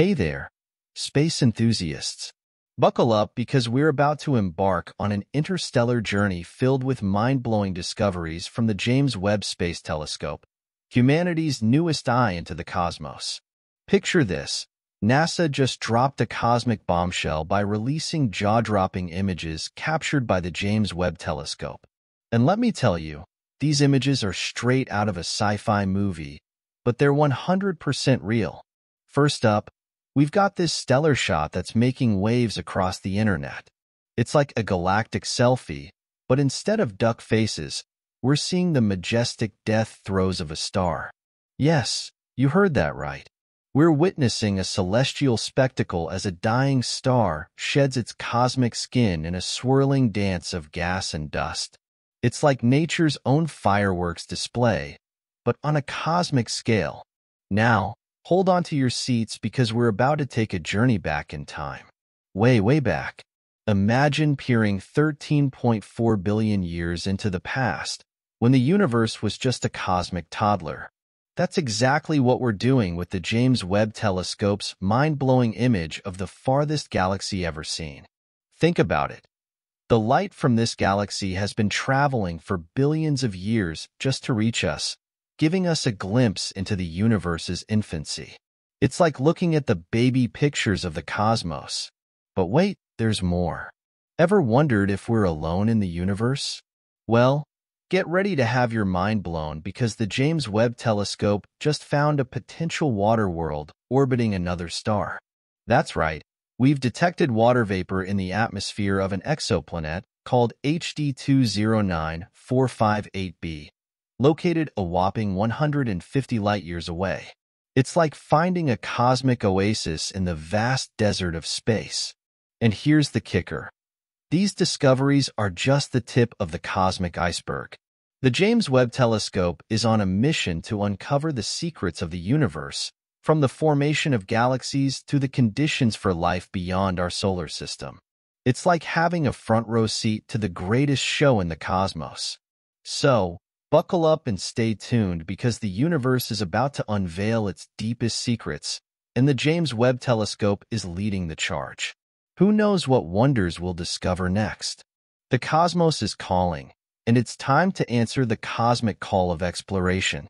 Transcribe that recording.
Hey there, space enthusiasts. Buckle up because we're about to embark on an interstellar journey filled with mind-blowing discoveries from the James Webb Space Telescope, humanity's newest eye into the cosmos. Picture this. NASA just dropped a cosmic bombshell by releasing jaw-dropping images captured by the James Webb Telescope. And let me tell you, these images are straight out of a sci-fi movie, but they're 100% real. First up, we've got this stellar shot that's making waves across the internet. It's like a galactic selfie, but instead of duck faces, we're seeing the majestic death throes of a star. Yes, you heard that right. We're witnessing a celestial spectacle as a dying star sheds its cosmic skin in a swirling dance of gas and dust. It's like nature's own fireworks display, but on a cosmic scale. Now, hold on to your seats because we're about to take a journey back in time. Way, way back. Imagine peering 13.4 billion years into the past, when the universe was just a cosmic toddler. That's exactly what we're doing with the James Webb Telescope's mind-blowing image of the farthest galaxy ever seen. Think about it. The light from this galaxy has been traveling for billions of years just to reach us, giving us a glimpse into the universe's infancy. It's like looking at the baby pictures of the cosmos. But wait, there's more. Ever wondered if we're alone in the universe? Well, get ready to have your mind blown because the James Webb Telescope just found a potential water world orbiting another star. That's right, we've detected water vapor in the atmosphere of an exoplanet called HD 209458b, located a whopping 150 light-years away. It's like finding a cosmic oasis in the vast desert of space. And here's the kicker. These discoveries are just the tip of the cosmic iceberg. The James Webb Telescope is on a mission to uncover the secrets of the universe from the formation of galaxies to the conditions for life beyond our solar system. It's like having a front row seat to the greatest show in the cosmos. So, buckle up and stay tuned because the universe is about to unveil its deepest secrets, and the James Webb Telescope is leading the charge. Who knows what wonders we'll discover next? The cosmos is calling, and it's time to answer the cosmic call of exploration.